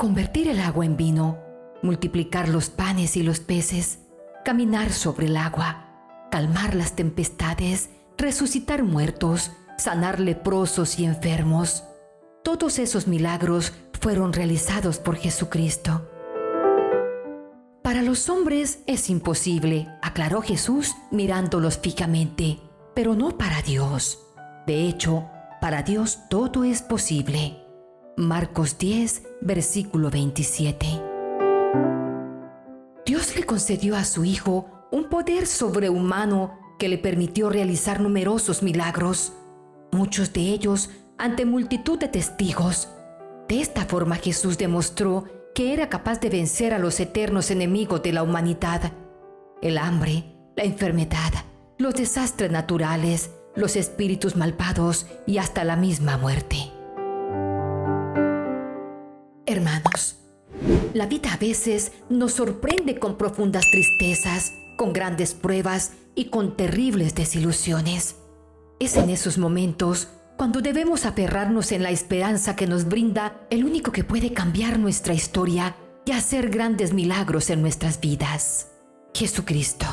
convertir el agua en vino, multiplicar los panes y los peces, caminar sobre el agua, calmar las tempestades, resucitar muertos, sanar leprosos y enfermos. Todos esos milagros fueron realizados por Jesucristo. Para los hombres es imposible, aclaró Jesús mirándolos fijamente, pero no para Dios. De hecho, para Dios todo es posible. Marcos 10, versículo 27. Dios le concedió a su Hijo un poder sobrehumano que le permitió realizar numerosos milagros, muchos de ellos ante multitud de testigos. De esta forma Jesús demostró que era capaz de vencer a los eternos enemigos de la humanidad, el hambre, la enfermedad, los desastres naturales, los espíritus malvados y hasta la misma muerte. Hermanos, la vida a veces nos sorprende con profundas tristezas, con grandes pruebas y con terribles desilusiones. Es en esos momentos cuando debemos aferrarnos en la esperanza que nos brinda el único que puede cambiar nuestra historia y hacer grandes milagros en nuestras vidas, Jesucristo.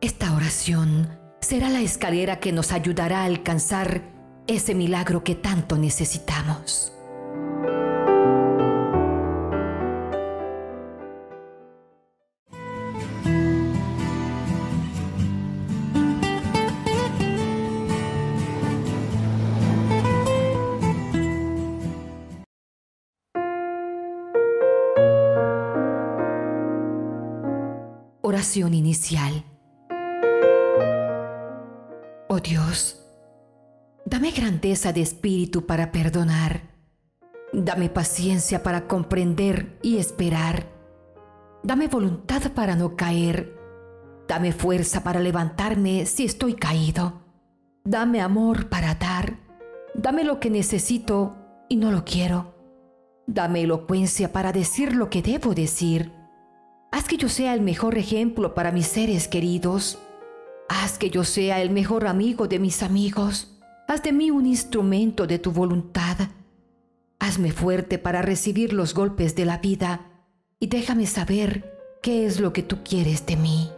Esta oración será la escalera que nos ayudará a alcanzar ese milagro que tanto necesitamos. Inicial. Oh Dios, dame grandeza de espíritu para perdonar. Dame paciencia para comprender y esperar. Dame voluntad para no caer. Dame fuerza para levantarme si estoy caído. Dame amor para dar. Dame lo que necesito y no lo quiero. Dame elocuencia para decir lo que debo decir. Haz que yo sea el mejor ejemplo para mis seres queridos. Haz que yo sea el mejor amigo de mis amigos. Haz de mí un instrumento de tu voluntad. Hazme fuerte para recibir los golpes de la vida y déjame saber qué es lo que tú quieres de mí.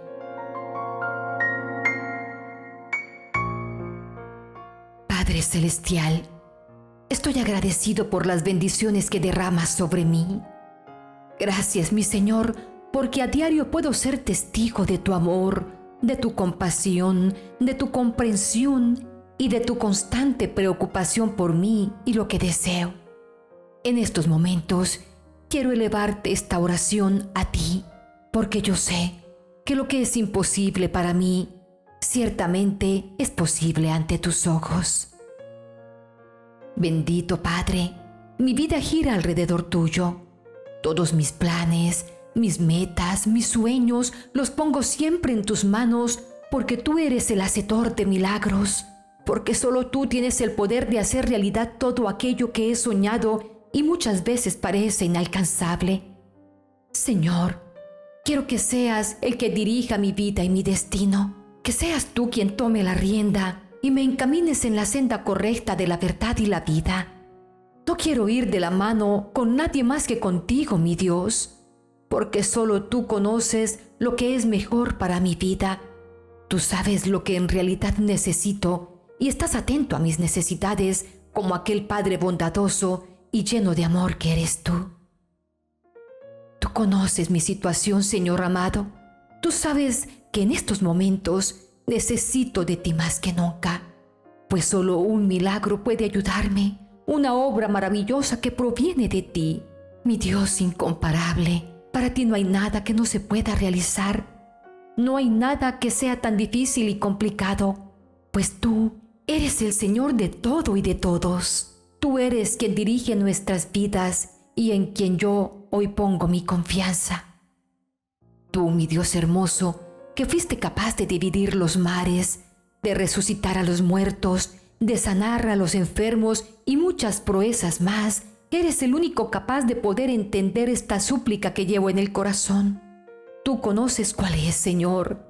Padre Celestial, estoy agradecido por las bendiciones que derramas sobre mí. Gracias, mi Señor, porque a diario puedo ser testigo de tu amor, de tu compasión, de tu comprensión y de tu constante preocupación por mí y lo que deseo. En estos momentos quiero elevarte esta oración a ti, porque yo sé que lo que es imposible para mí, ciertamente es posible ante tus ojos. Bendito Padre, mi vida gira alrededor tuyo. Todos mis planes, mis metas, mis sueños, los pongo siempre en tus manos porque tú eres el hacedor de milagros, porque solo tú tienes el poder de hacer realidad todo aquello que he soñado y muchas veces parece inalcanzable. Señor, quiero que seas el que dirija mi vida y mi destino, que seas tú quien tome la rienda y me encamines en la senda correcta de la verdad y la vida. No quiero ir de la mano con nadie más que contigo, mi Dios porque solo tú conoces lo que es mejor para mi vida. Tú sabes lo que en realidad necesito y estás atento a mis necesidades como aquel Padre bondadoso y lleno de amor que eres tú. Tú conoces mi situación, Señor amado. Tú sabes que en estos momentos necesito de ti más que nunca, pues solo un milagro puede ayudarme, una obra maravillosa que proviene de ti, mi Dios incomparable. Para ti no hay nada que no se pueda realizar. No hay nada que sea tan difícil y complicado, pues tú eres el Señor de todo y de todos. Tú eres quien dirige nuestras vidas y en quien yo hoy pongo mi confianza. Tú, mi Dios hermoso, que fuiste capaz de dividir los mares, de resucitar a los muertos, de sanar a los enfermos y muchas proezas más, Eres el único capaz de poder entender esta súplica que llevo en el corazón. Tú conoces cuál es, Señor.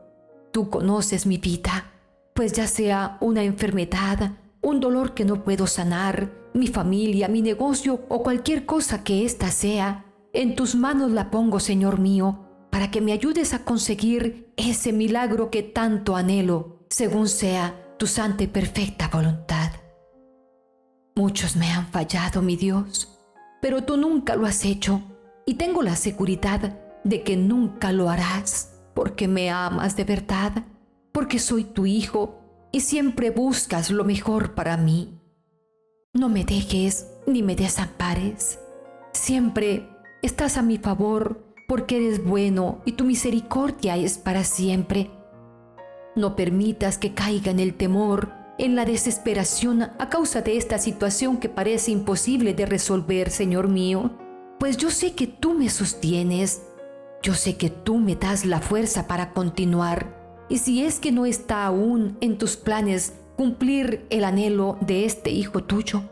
Tú conoces mi vida, pues ya sea una enfermedad, un dolor que no puedo sanar, mi familia, mi negocio o cualquier cosa que ésta sea, en tus manos la pongo, Señor mío, para que me ayudes a conseguir ese milagro que tanto anhelo, según sea tu santa y perfecta voluntad. Muchos me han fallado, mi Dios, pero tú nunca lo has hecho y tengo la seguridad de que nunca lo harás, porque me amas de verdad, porque soy tu hijo y siempre buscas lo mejor para mí. No me dejes ni me desampares. Siempre estás a mi favor porque eres bueno y tu misericordia es para siempre. No permitas que caiga en el temor, en la desesperación a causa de esta situación que parece imposible de resolver, Señor mío, pues yo sé que tú me sostienes, yo sé que tú me das la fuerza para continuar. Y si es que no está aún en tus planes cumplir el anhelo de este hijo tuyo,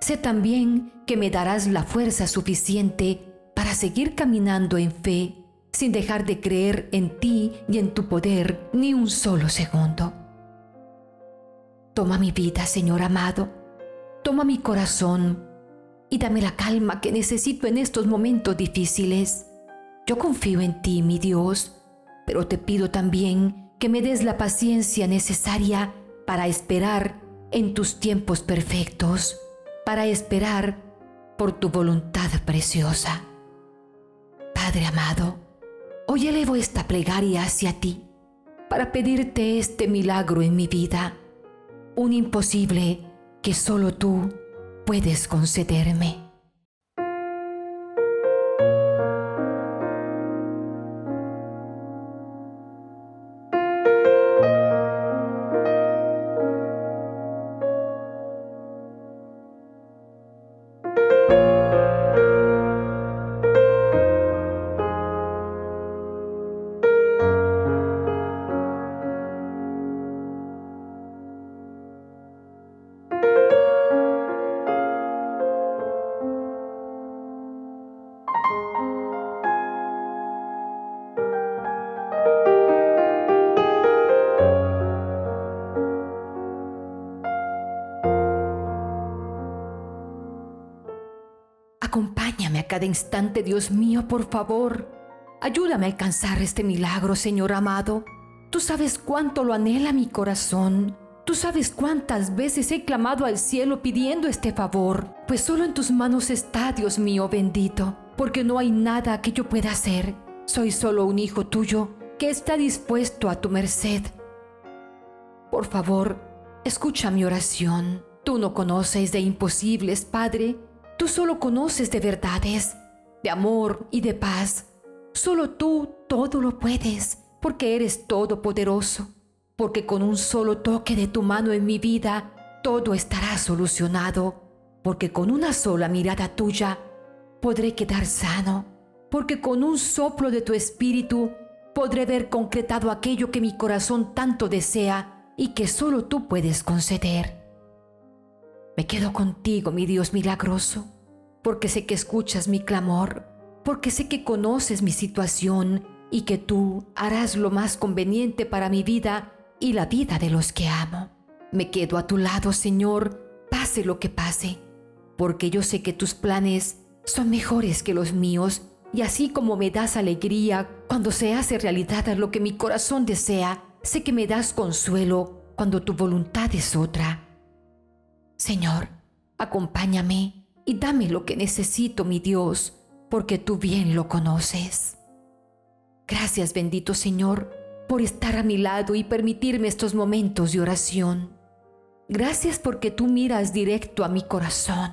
sé también que me darás la fuerza suficiente para seguir caminando en fe, sin dejar de creer en ti y en tu poder ni un solo segundo. Toma mi vida, Señor amado, toma mi corazón y dame la calma que necesito en estos momentos difíciles. Yo confío en ti, mi Dios, pero te pido también que me des la paciencia necesaria para esperar en tus tiempos perfectos, para esperar por tu voluntad preciosa. Padre amado, hoy elevo esta plegaria hacia ti para pedirte este milagro en mi vida, un imposible que solo tú puedes concederme. Cada instante, Dios mío, por favor. Ayúdame a alcanzar este milagro, Señor amado. Tú sabes cuánto lo anhela mi corazón. Tú sabes cuántas veces he clamado al cielo pidiendo este favor, pues solo en tus manos está, Dios mío bendito, porque no hay nada que yo pueda hacer. Soy solo un hijo tuyo que está dispuesto a tu merced. Por favor, escucha mi oración. Tú no conoces de imposibles, Padre, Tú solo conoces de verdades, de amor y de paz. Solo tú todo lo puedes, porque eres todopoderoso, porque con un solo toque de tu mano en mi vida, todo estará solucionado, porque con una sola mirada tuya podré quedar sano, porque con un soplo de tu espíritu podré ver concretado aquello que mi corazón tanto desea y que solo tú puedes conceder. Me quedo contigo, mi Dios milagroso, porque sé que escuchas mi clamor, porque sé que conoces mi situación y que tú harás lo más conveniente para mi vida y la vida de los que amo. Me quedo a tu lado, Señor, pase lo que pase, porque yo sé que tus planes son mejores que los míos y así como me das alegría cuando se hace realidad lo que mi corazón desea, sé que me das consuelo cuando tu voluntad es otra. Señor, acompáñame y dame lo que necesito, mi Dios, porque tú bien lo conoces. Gracias, bendito Señor, por estar a mi lado y permitirme estos momentos de oración. Gracias porque tú miras directo a mi corazón.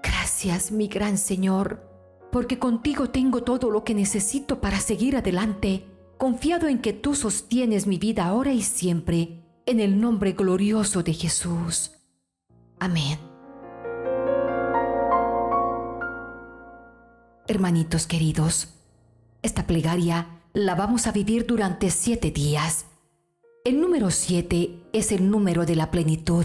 Gracias, mi gran Señor, porque contigo tengo todo lo que necesito para seguir adelante, confiado en que tú sostienes mi vida ahora y siempre, en el nombre glorioso de Jesús. Amén. Hermanitos queridos, esta plegaria la vamos a vivir durante siete días. El número siete es el número de la plenitud.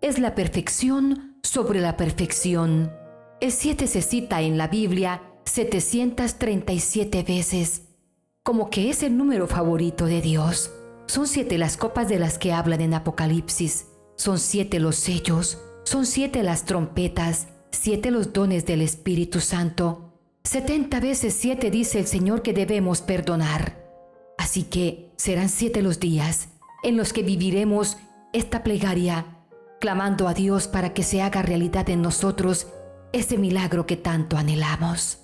Es la perfección sobre la perfección. El siete se cita en la Biblia 737 veces, como que es el número favorito de Dios. Son siete las copas de las que hablan en Apocalipsis Son siete los sellos, son siete las trompetas, siete los dones del Espíritu Santo. Setenta veces siete dice el Señor que debemos perdonar. Así que serán siete los días en los que viviremos esta plegaria, clamando a Dios para que se haga realidad en nosotros ese milagro que tanto anhelamos.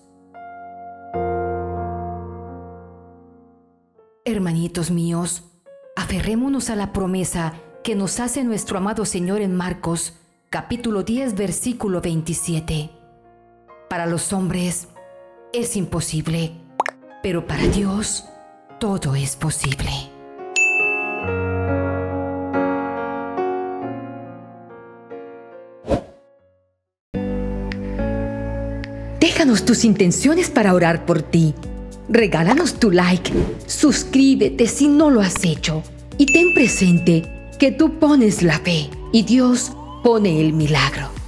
Hermanitos míos, aferrémonos a la promesa que nos hace nuestro amado Señor en Marcos, capítulo 10, versículo 27. Para los hombres es imposible, pero para Dios todo es posible. Déjanos tus intenciones para orar por ti. Regálanos tu like, suscríbete si no lo has hecho y ten presente que tú pones la fe y Dios pone el milagro.